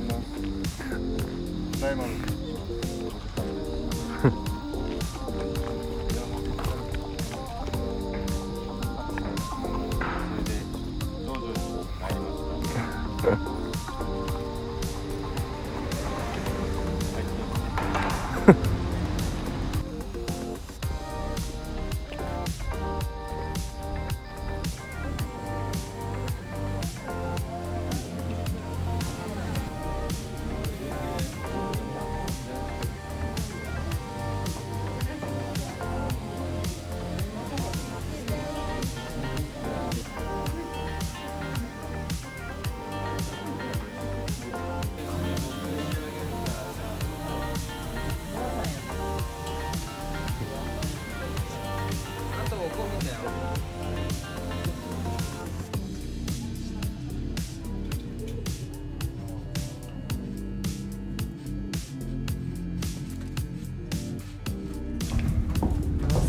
ございます。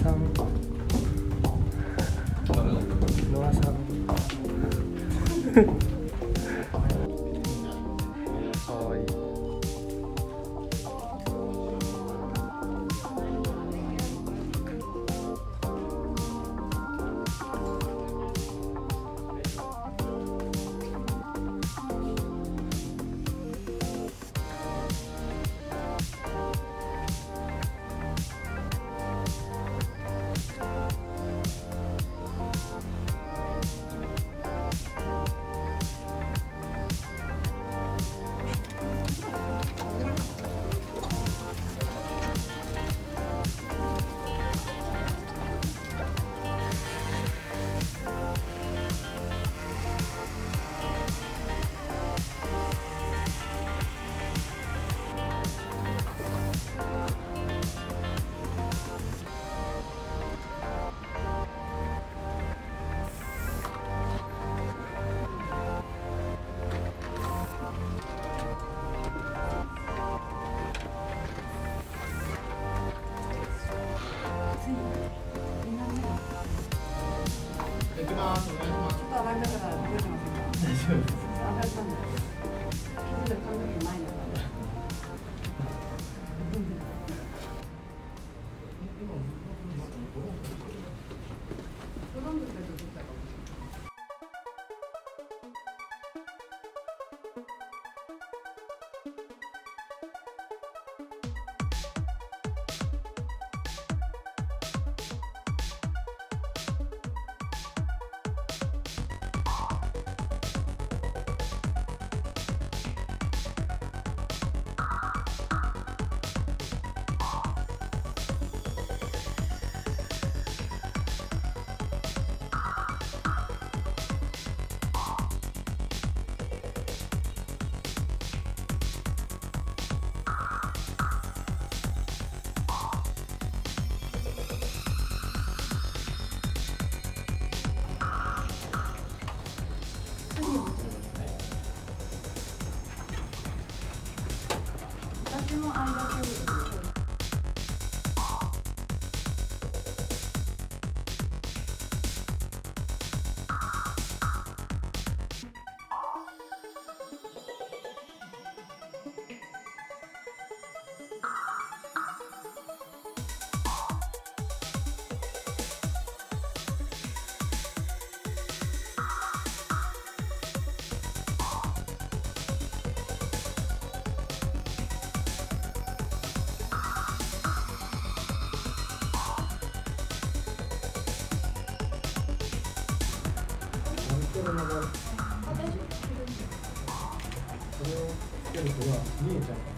luwasang. Luwasang. これをつけるとは見えちゃう